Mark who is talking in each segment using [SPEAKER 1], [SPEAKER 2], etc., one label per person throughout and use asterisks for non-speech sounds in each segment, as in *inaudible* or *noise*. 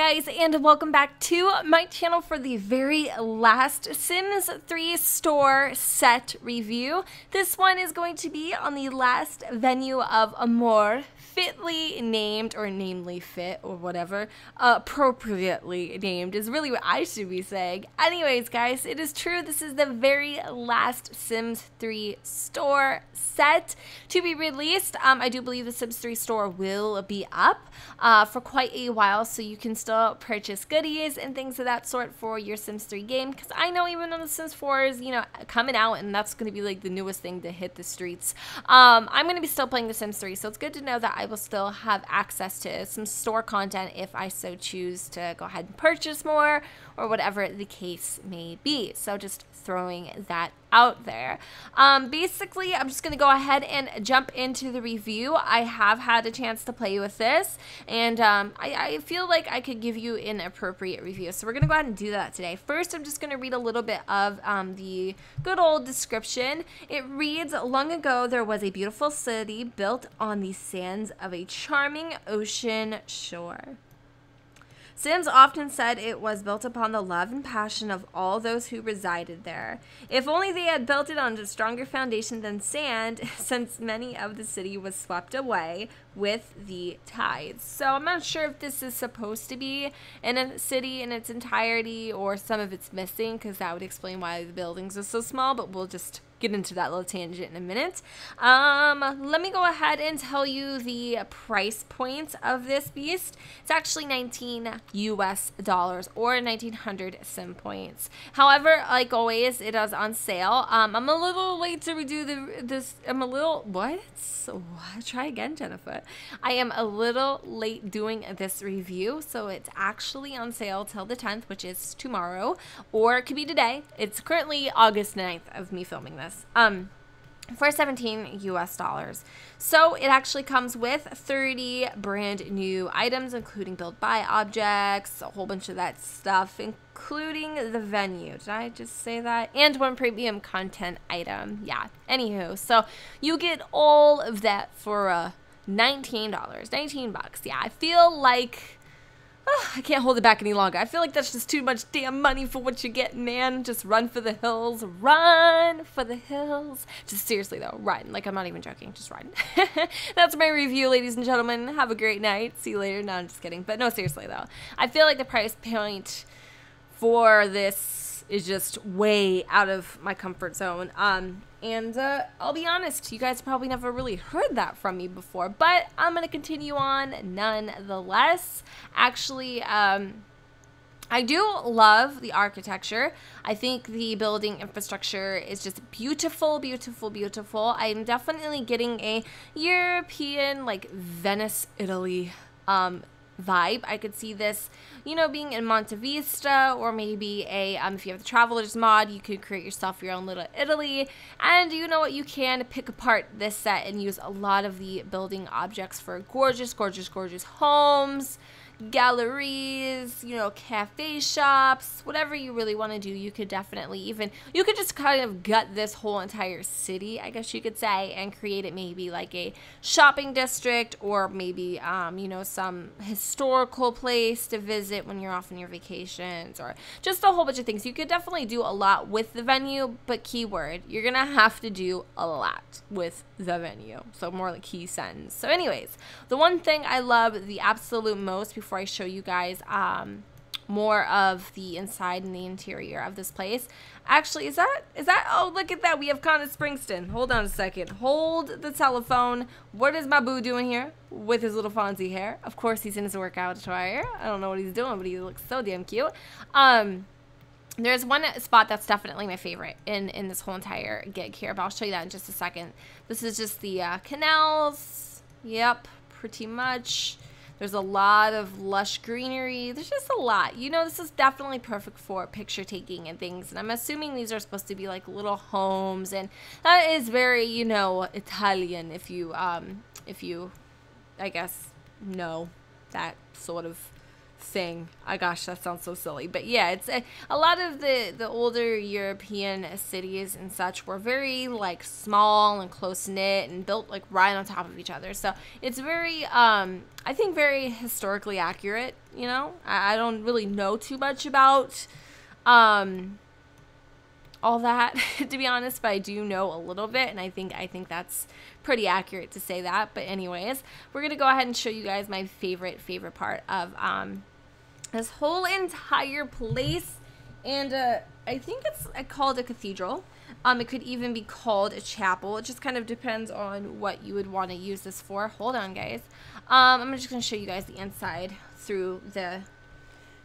[SPEAKER 1] guys and welcome back to my channel for the very last Sims 3 store set review. This one is going to be on the last venue of Amor, fitly named or namely fit or whatever, appropriately named is really what I should be saying. Anyways guys, it is true this is the very last Sims 3 store set to be released. Um, I do believe the Sims 3 store will be up uh, for quite a while so you can still purchase goodies and things of that sort for your Sims 3 game. Because I know even though the Sims 4 is, you know, coming out and that's going to be like the newest thing to hit the streets, um, I'm going to be still playing the Sims 3. So it's good to know that I will still have access to some store content if I so choose to go ahead and purchase more or whatever the case may be. So just throwing that out there. Um, basically, I'm just going to go ahead and jump into the review. I have had a chance to play with this, and um, I, I, feel like I could give you an appropriate review. So we're going to go ahead and do that today. First, I'm just going to read a little bit of um, the good old description. It reads, Long ago, there was a beautiful city built on the sands of a charming ocean shore. Sims often said it was built upon the love and passion of all those who resided there. If only they had built it on a stronger foundation than sand, *laughs* since many of the city was swept away with the tides. So I'm not sure if this is supposed to be in a city in its entirety or some of it's missing because that would explain why the buildings are so small, but we'll just get into that little tangent in a minute. Um, let me go ahead and tell you the price point of this beast. It's actually 19 US dollars or 1900 sim points. However, like always, it is on sale. Um, I'm a little late to redo the this. I'm a little what? what? *laughs* Try again, Jennifer. I am a little late doing this review, so it's actually on sale till the 10th, which is tomorrow, or it could be today. It's currently August 9th of me filming this. Um, for 17 US dollars. So it actually comes with 30 brand new items, including build buy objects, a whole bunch of that stuff, including the venue. Did I just say that? And one premium content item. Yeah. Anywho, so you get all of that for uh, $19. 19 bucks. Yeah, I feel like oh, *sighs* I can't hold it back any longer. I feel like that's just too much damn money for what you get, man. Just run for the hills. Run for the hills. Just seriously, though, run. Like, I'm not even joking. Just run. *laughs* that's my review, ladies and gentlemen. Have a great night. See you later. No, I'm just kidding. But no, seriously, though. I feel like the price point for this is just way out of my comfort zone. Um, and uh, I'll be honest, you guys probably never really heard that from me before, but I'm going to continue on nonetheless. Actually, um, I do love the architecture. I think the building infrastructure is just beautiful, beautiful, beautiful. I'm definitely getting a European, like Venice, Italy um, vibe. I could see this, you know, being in Monte Vista or maybe a, um, if you have the Travelers mod, you could create yourself your own little Italy. And you know what, you can pick apart this set and use a lot of the building objects for gorgeous, gorgeous, gorgeous homes galleries, you know, cafe shops, whatever you really want to do, you could definitely even, you could just kind of gut this whole entire city, I guess you could say, and create it maybe like a shopping district or maybe, um, you know, some historical place to visit when you're off on your vacations or just a whole bunch of things. You could definitely do a lot with the venue, but keyword, you're going to have to do a lot with the venue. So more like key sentence. So anyways, the one thing I love the absolute most before I show you guys um, more of the inside and the interior of this place. Actually, is that, is that, oh, look at that. We have Conor Springsteen. Hold on a second. Hold the telephone. What is my boo doing here with his little Fonzie hair? Of course, he's in his workout attire. I don't know what he's doing, but he looks so damn cute. Um, there's one spot that's definitely my favorite in, in this whole entire gig here, but I'll show you that in just a second. This is just the uh, canals. Yep, pretty much. There's a lot of lush greenery. There's just a lot. You know, this is definitely perfect for picture taking and things. And I'm assuming these are supposed to be like little homes. And that is very, you know, Italian if you, um, if you, I guess, know that sort of thing. I gosh, that sounds so silly. But yeah, it's a, a lot of the the older European cities and such were very like small and close knit and built like right on top of each other. So it's very um I think very historically accurate, you know? I, I don't really know too much about um all that *laughs* to be honest but i do know a little bit and i think i think that's pretty accurate to say that but anyways we're gonna go ahead and show you guys my favorite favorite part of um this whole entire place and uh, i think it's called a cathedral um, it could even be called a chapel it just kind of depends on what you would want to use this for hold on guys um, i'm just going to show you guys the inside through the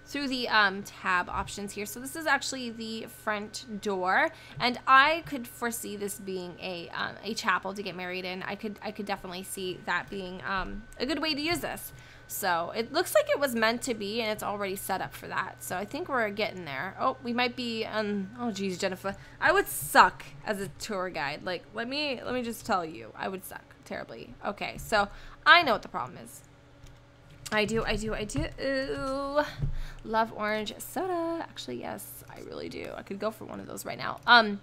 [SPEAKER 1] through the um, tab options here. So this is actually the front door, and I could foresee this being a um, a chapel to get married in. I could I could definitely see that being um, a good way to use this. So it looks like it was meant to be, and it's already set up for that. So I think we're getting there. Oh, we might be on. Oh, geez, Jennifer, I would suck as a tour guide. Like, let me let me just tell you, I would suck terribly. Okay, so I know what the problem is. I do, I do, I do. Ooh, love orange soda. Actually, yes, I really do. I could go for one of those right now. Um.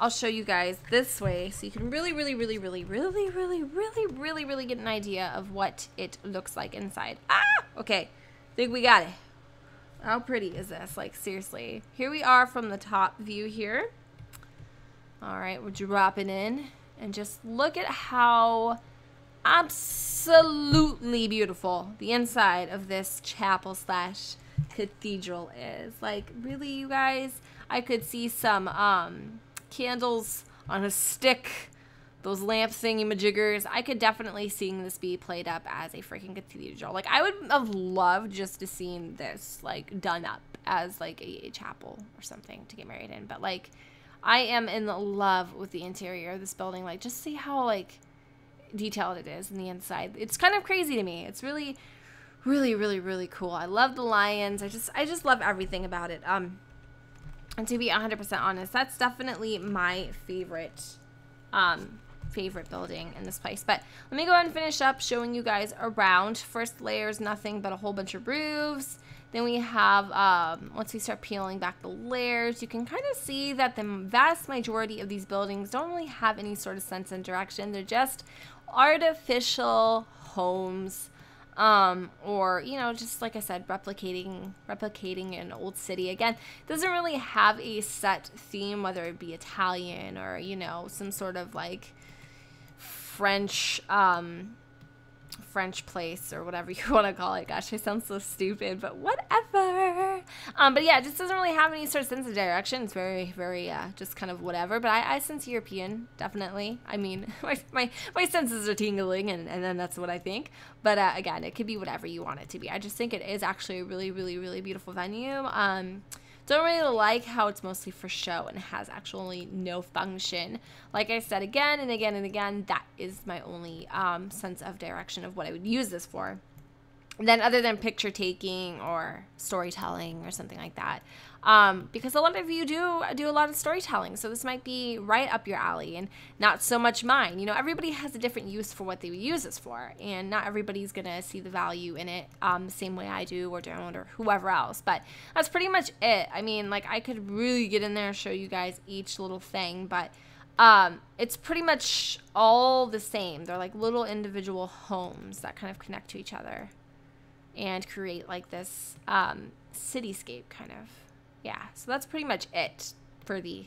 [SPEAKER 1] I'll show you guys this way so you can really, really, really, really, really, really, really, really, really get an idea of what it looks like inside. Ah! Okay, think we got it. How pretty is this? Like, seriously. Here we are from the top view here. All right, we're dropping in. And just look at how absolutely beautiful the inside of this chapel slash cathedral is. Like, really, you guys? I could see some, um candles on a stick, those lamp thingy majiggers. I could definitely see this be played up as a freaking cathedral. Like I would have loved just to see this like done up as like a, a chapel or something to get married in. But like I am in love with the interior of this building. Like just see how like detailed it is in the inside. It's kind of crazy to me. It's really really really really cool. I love the lions. I just I just love everything about it. Um and to be 100% honest, that's definitely my favorite um, favorite building in this place. But let me go ahead and finish up showing you guys around. First layer is nothing but a whole bunch of roofs. Then we have, um, once we start peeling back the layers, you can kind of see that the vast majority of these buildings don't really have any sort of sense and direction. They're just artificial homes um, or you know just like i said replicating replicating an old city again doesn't really have a set theme whether it be italian or you know some sort of like french um, French place or whatever *laughs* you want to call it. Gosh, I sound so stupid, but whatever. Um, but yeah, it just doesn't really have any sort of sense of direction. It's very, very uh, just kind of whatever. But I, I sense European, definitely. I mean, *laughs* my, my, my senses are tingling, and, and then that's what I think. But uh, again, it could be whatever you want it to be. I just think it is actually a really, really, really beautiful venue. Um, don't really like how it's mostly for show and has actually no function. Like I said again and again and again, that is my only um, sense of direction of what I would use this for then other than picture taking or storytelling or something like that. Um, because a lot of you do do a lot of storytelling. So this might be right up your alley and not so much mine. You know everybody has a different use for what they use this for and not everybody's gonna see the value in it um, the same way i do or don't or whoever else. But that's pretty much it. I mean like i could really get in there and show you guys each little thing but um, it's pretty much all the same. They're like little individual homes that kind of connect to each other and create like this um, cityscape kind of. Yeah, so that's pretty much it for the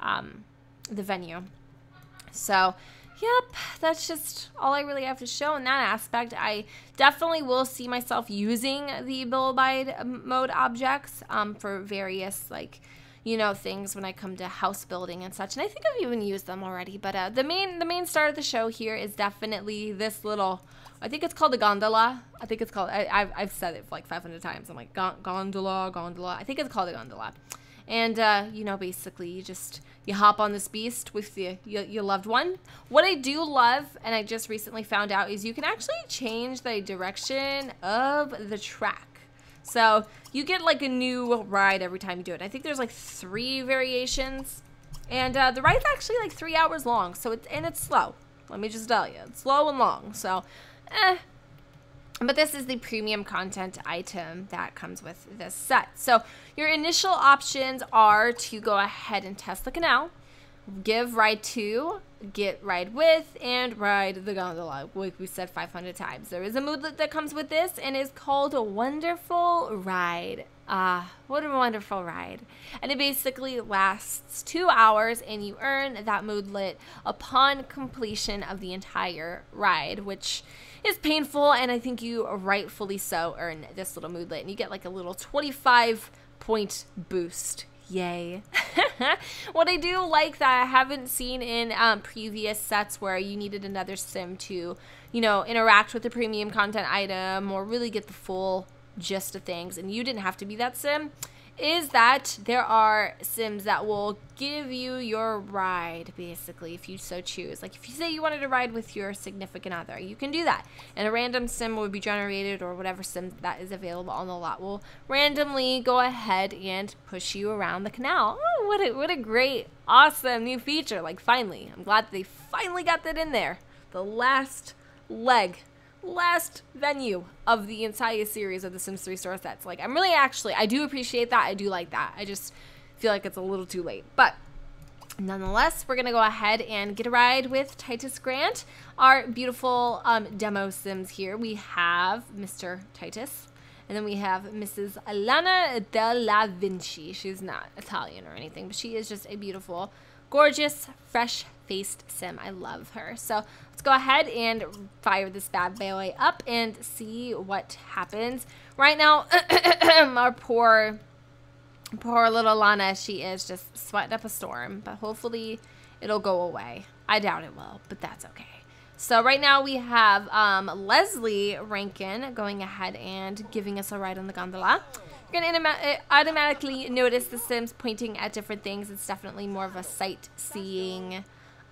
[SPEAKER 1] um, the venue. So, yep, that's just all I really have to show in that aspect. I definitely will see myself using the build mode objects um, for various like you know things when I come to house building and such. And I think I've even used them already. But uh, the main the main star of the show here is definitely this little I think it's called a gondola. I think it's called. I, have I've said it like 500 times. I'm like gondola, gondola. I think it's called a gondola. And uh, you know, basically, you just you hop on this beast with the, your, your loved one. What I do love, and I just recently found out, is you can actually change the direction of the track. So you get like a new ride every time you do it. I think there's like three variations, and uh, the ride's actually like three hours long. So it's and it's slow. Let me just tell you, it's slow and long. So eh, But this is the premium content item that comes with this set. So your initial options are to go ahead and test the canal, give ride to, get ride with, and ride the gondola, like we said 500 times. There is a moodlet that comes with this and is called a Wonderful Ride. Ah, what a wonderful ride. And it basically lasts two hours and you earn that moodlet upon completion of the entire ride, which is painful and I think you rightfully so earn this little moodlet. And you get like a little 25 point boost. Yay. *laughs* what I do like that I haven't seen in um, previous sets where you needed another sim to, you know, interact with the premium content item or really get the full gist of things and you didn't have to be that sim is that there are sims that will give you your ride basically if you so choose. Like if you say you wanted to ride with your significant other you can do that. And a random sim will be generated or whatever sim that is available on the lot will randomly go ahead and push you around the canal. Oh what a, what a great awesome new feature. Like finally i'm glad they finally got that in there. The last leg last venue of the entire series of the Sims 3 store sets. Like, I'm really actually, I do appreciate that. I do like that. I just feel like it's a little too late. But nonetheless, we're going to go ahead and get a ride with Titus Grant, our beautiful um, demo Sims here. We have Mr. Titus. And then we have Mrs. Alana della Vinci. She's not Italian or anything, but she is just a beautiful, gorgeous, fresh faced sim. I love her. So let's go ahead and fire this bad boy up and see what happens. Right now, *clears throat* our poor, poor little Lana, she is just sweating up a storm, but hopefully it'll go away. I doubt it will, but that's okay. So right now we have um, Leslie Rankin going ahead and giving us a ride on the gondola. You're going to automatically notice the Sims pointing at different things. It's definitely more of a sightseeing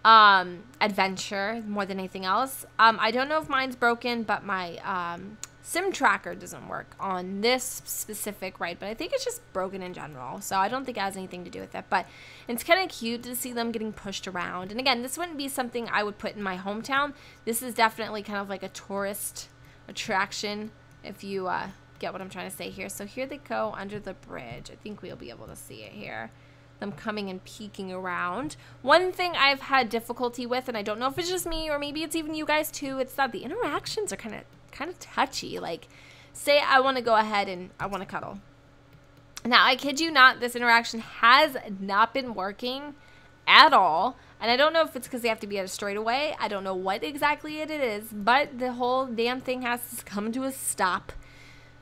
[SPEAKER 1] um, adventure more than anything else. Um, I don't know if mine's broken, but my um, sim tracker doesn't work on this specific ride, but I think it's just broken in general. So I don't think it has anything to do with it. But it's kind of cute to see them getting pushed around. And again, this wouldn't be something I would put in my hometown. This is definitely kind of like a tourist attraction, if you uh, get what I'm trying to say here. So here they go under the bridge. I think we'll be able to see it here them coming and peeking around. One thing I've had difficulty with, and I don't know if it's just me or maybe it's even you guys too, it's that the interactions are kind of kind of touchy. Like, say I want to go ahead and I want to cuddle. Now, I kid you not, this interaction has not been working at all. And I don't know if it's because they have to be at a straightaway. I don't know what exactly it is, but the whole damn thing has to come to a stop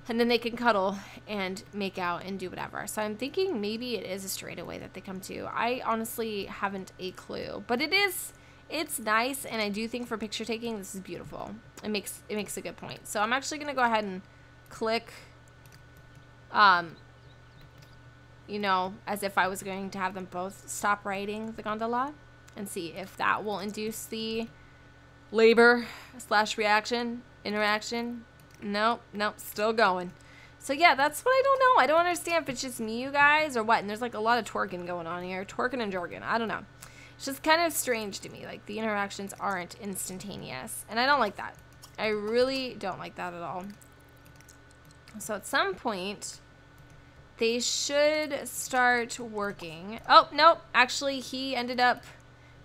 [SPEAKER 1] and then they can cuddle and make out and do whatever. So I'm thinking maybe it is a straightaway that they come to. I honestly haven't a clue, but it is it's nice and I do think for picture taking this is beautiful. It makes it makes a good point. So I'm actually going to go ahead and click um you know, as if I was going to have them both stop riding the gondola and see if that will induce the labor slash reaction interaction Nope, nope, still going. So yeah, that's what I don't know. I don't understand if it's just me, you guys, or what. And there's like a lot of twerking going on here. Twerking and jorging. I don't know. It's just kind of strange to me. Like the interactions aren't instantaneous. And I don't like that. I really don't like that at all. So at some point, they should start working. Oh, nope. Actually, he ended up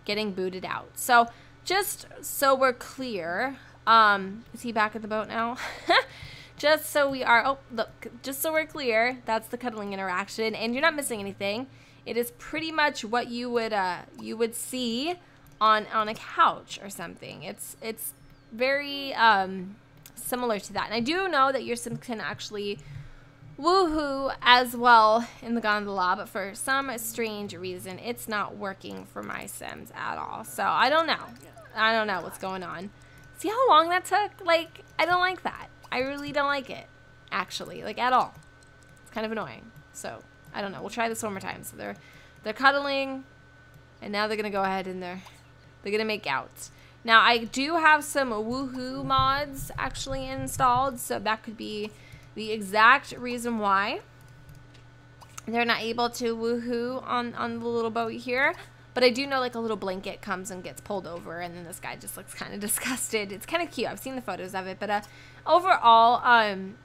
[SPEAKER 1] getting booted out. So just so we're clear, um, is he back at the boat now? *laughs* just so we are, oh, look, just so we're clear, that's the cuddling interaction, and you're not missing anything. It is pretty much what you would, uh, you would see on, on a couch or something. It's, it's very, um, similar to that. And I do know that your Sims can actually woohoo as well in the gondola, but for some strange reason, it's not working for my Sims at all. So I don't know. I don't know what's going on. See how long that took? Like, I don't like that. I really don't like it, actually, like at all. It's kind of annoying. So, I don't know. We'll try this one more time. So they're they're cuddling, and now they're gonna go ahead and they're they're gonna make out. Now I do have some woohoo mods actually installed, so that could be the exact reason why they're not able to woohoo on on the little boat here. But I do know like a little blanket comes and gets pulled over, and then this guy just looks kind of *laughs* disgusted. It's kind of cute. I've seen the photos of it, but uh, overall, um,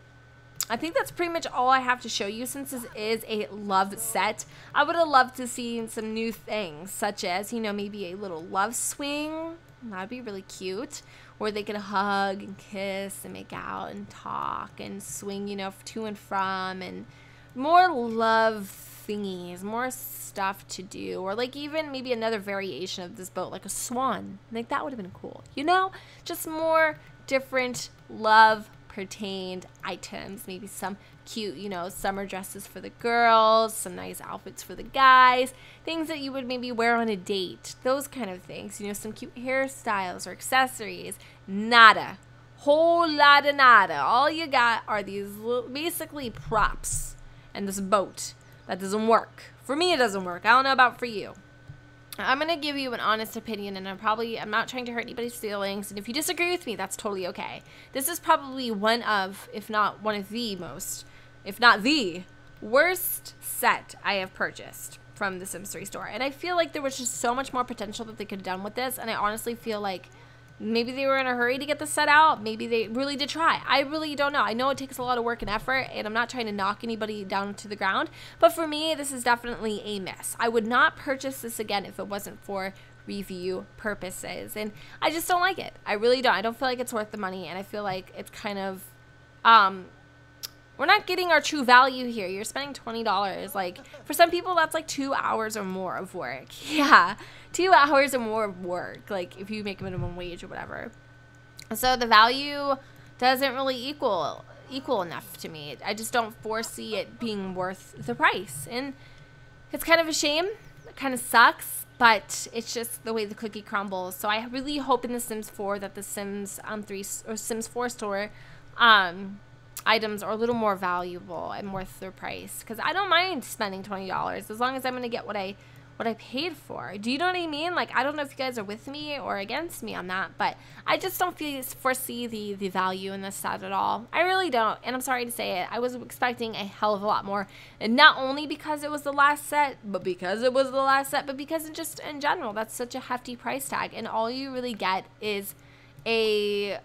[SPEAKER 1] I think that's pretty much all I have to show you since this is a love set. I would have loved to see some new things, such as, you know, maybe a little love swing. That'd be really cute. Or they could hug and kiss and make out and talk and swing, you know, to and from and more love thingies, more stuff to do. Or like even maybe another variation of this boat, like a swan. Like that would have been cool. You know? Just more different love pertained items. Maybe some cute, you know, summer dresses for the girls, some nice outfits for the guys, things that you would maybe wear on a date, those kind of things. You know, some cute hairstyles or accessories. Nada. Whole lot of nada. All you got are these basically props and this boat. That doesn't work. For me, it doesn't work. I don't know about for you. I'm going to give you an honest opinion, and I'm probably, I'm not trying to hurt anybody's feelings. And if you disagree with me, that's totally okay. This is probably one of, if not one of the most, if not the worst set I have purchased from the Sims 3 store. And I feel like there was just so much more potential that they could have done with this. And I honestly feel like maybe they were in a hurry to get the set out. Maybe they really did try. I really don't know. I know it takes a lot of work and effort, and I'm not trying to knock anybody down to the ground. But for me, this is definitely a miss. I would not purchase this again if it wasn't for review purposes. And I just don't like it. I really don't. I don't feel like it's worth the money, and I feel like it's kind of um we're not getting our true value here. You're spending $20. Like, for some people, that's like two hours or more of work. *laughs* Yeah, two hours or more of work, like if you make minimum wage or whatever. So the value doesn't really equal equal enough to me. I just don't foresee it being worth the price. And it's kind of a shame. It kind of sucks, but it's just the way the cookie crumbles. So I really hope in The Sims 4 that the Sims um, 3 or Sims 4 store um, items are a little more valuable and worth their price because I don't mind spending twenty dollars as long as I'm gonna get what I what I paid for. Do you know what I mean? Like I don't know if you guys are with me or against me on that, but I just don't feel foresee the the value in this set at all. I really don't, and I'm sorry to say it. I was expecting a hell of a lot more, and not only because it was the last set, but because it was the last set, but because just in general that's such a hefty price tag, and all you really get is a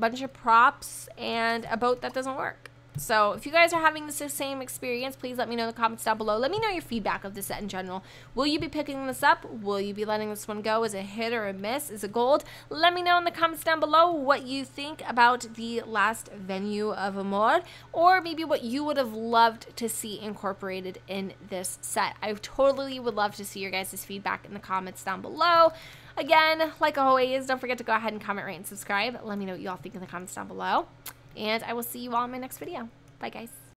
[SPEAKER 1] bunch of props and a boat that doesn't work. So if you guys are having the same experience, please let me know in the comments down below. Let me know your feedback of the set in general. Will you be picking this up? Will you be letting this one go? Is it a hit or a miss? Is it gold? Let me know in the comments down below what you think about the last venue of Amor or maybe what you would have loved to see incorporated in this set. I totally would love to see your guys' feedback in the comments down below. Again, like always, don't forget to go ahead and comment, rate, and subscribe. Let me know what you all think in the comments down below. And I will see you all in my next video. Bye, guys.